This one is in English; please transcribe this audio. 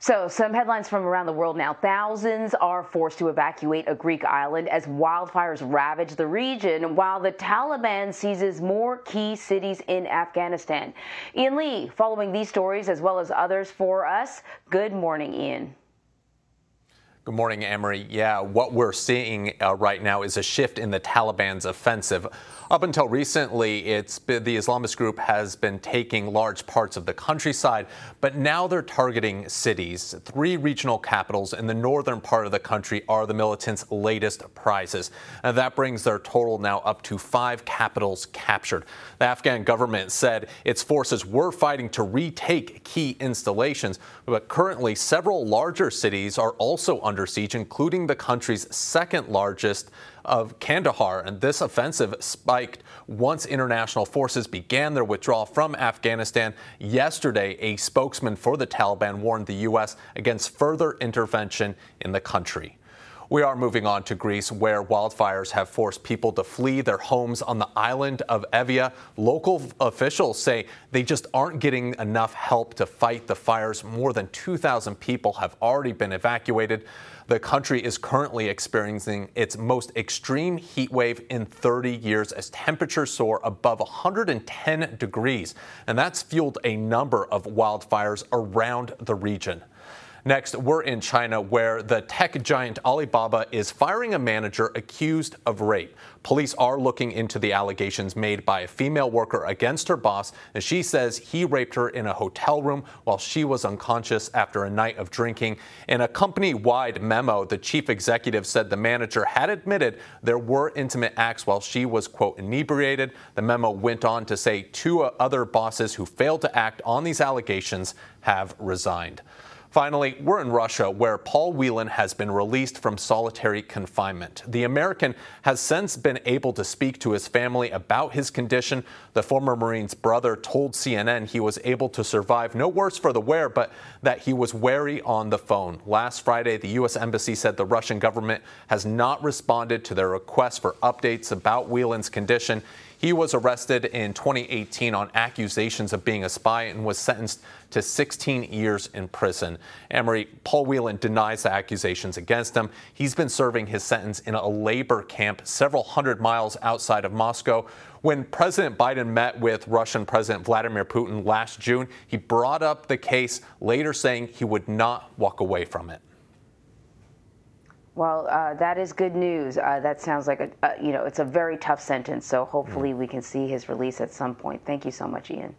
So, some headlines from around the world now. Thousands are forced to evacuate a Greek island as wildfires ravage the region, while the Taliban seizes more key cities in Afghanistan. Ian Lee, following these stories as well as others for us. Good morning, Ian. Good morning, Anne-Marie. Yeah, what we're seeing uh, right now is a shift in the Taliban's offensive. Up until recently, it's been, the Islamist group has been taking large parts of the countryside, but now they're targeting cities. Three regional capitals in the northern part of the country are the militants' latest prizes. And that brings their total now up to five capitals captured. The Afghan government said its forces were fighting to retake key installations, but currently several larger cities are also under under siege, including the country's second largest of Kandahar. And this offensive spiked once international forces began their withdrawal from Afghanistan. Yesterday, a spokesman for the Taliban warned the U.S. against further intervention in the country. We are moving on to Greece, where wildfires have forced people to flee their homes on the island of Evia. Local officials say they just aren't getting enough help to fight the fires. More than 2,000 people have already been evacuated. The country is currently experiencing its most extreme heat wave in 30 years as temperatures soar above 110 degrees. And that's fueled a number of wildfires around the region. Next, we're in China where the tech giant Alibaba is firing a manager accused of rape. Police are looking into the allegations made by a female worker against her boss, and she says he raped her in a hotel room while she was unconscious after a night of drinking. In a company wide memo, the chief executive said the manager had admitted there were intimate acts while she was, quote, inebriated. The memo went on to say two other bosses who failed to act on these allegations have resigned. Finally, we're in Russia, where Paul Whelan has been released from solitary confinement. The American has since been able to speak to his family about his condition. The former Marine's brother told CNN he was able to survive, no worse for the wear, but that he was wary on the phone. Last Friday, the U.S. Embassy said the Russian government has not responded to their request for updates about Whelan's condition. He was arrested in 2018 on accusations of being a spy and was sentenced to 16 years in prison. Anne-Marie Paul Whelan denies the accusations against him. He's been serving his sentence in a labor camp several hundred miles outside of Moscow. When President Biden met with Russian President Vladimir Putin last June, he brought up the case, later saying he would not walk away from it. Well, uh, that is good news. Uh, that sounds like a, uh, you know, it's a very tough sentence. So hopefully mm. we can see his release at some point. Thank you so much, Ian.